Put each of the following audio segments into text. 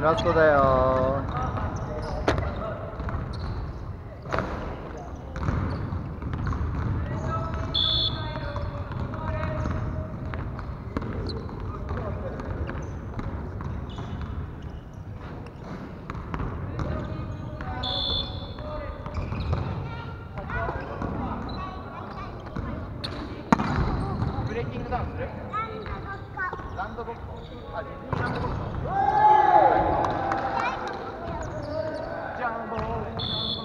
ラストだよ。ブレイキングダウンする？ランドごっこあディズニーランドごっこジャンボ違うのそ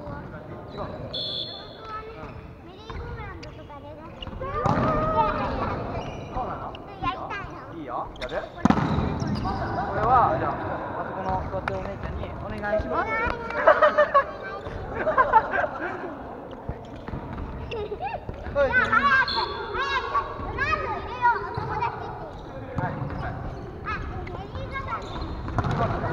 うなのいいよやるこれはじゃああそこの座ってるお姉ちゃん。にお願いしますはいはい違う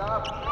Tá.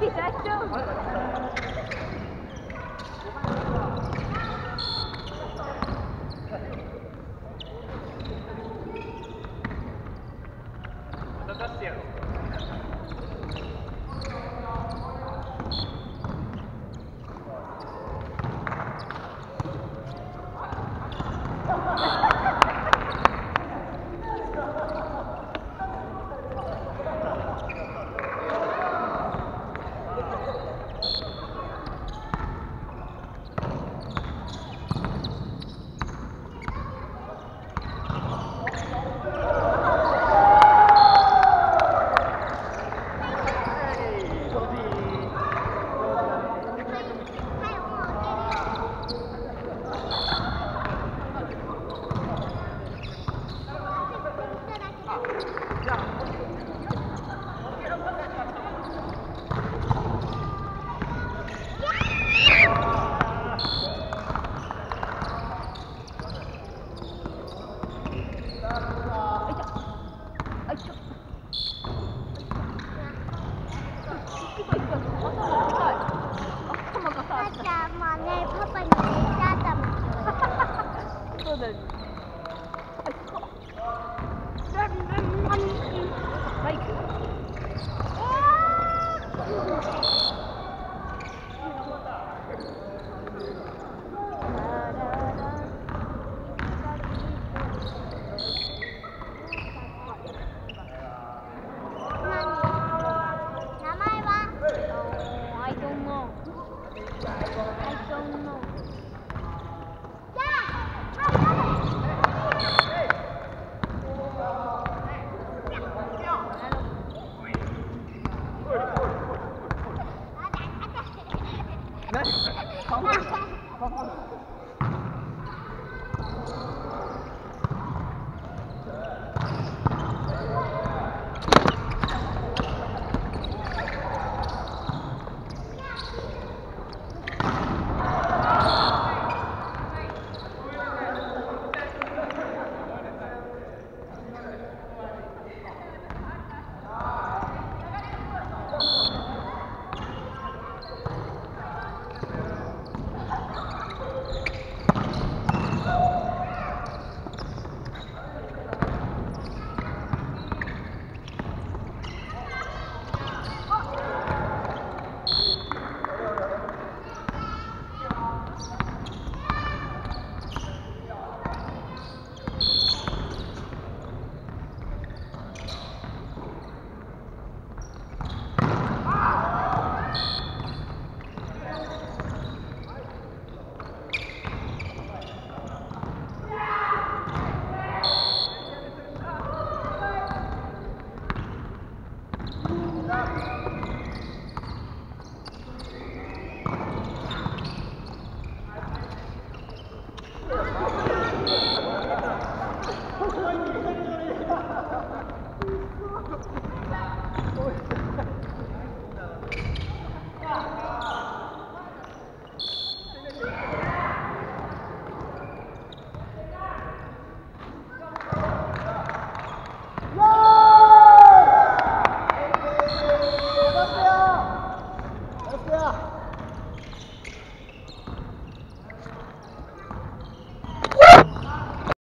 Ha ha ha! I don't know. 来防滑防滑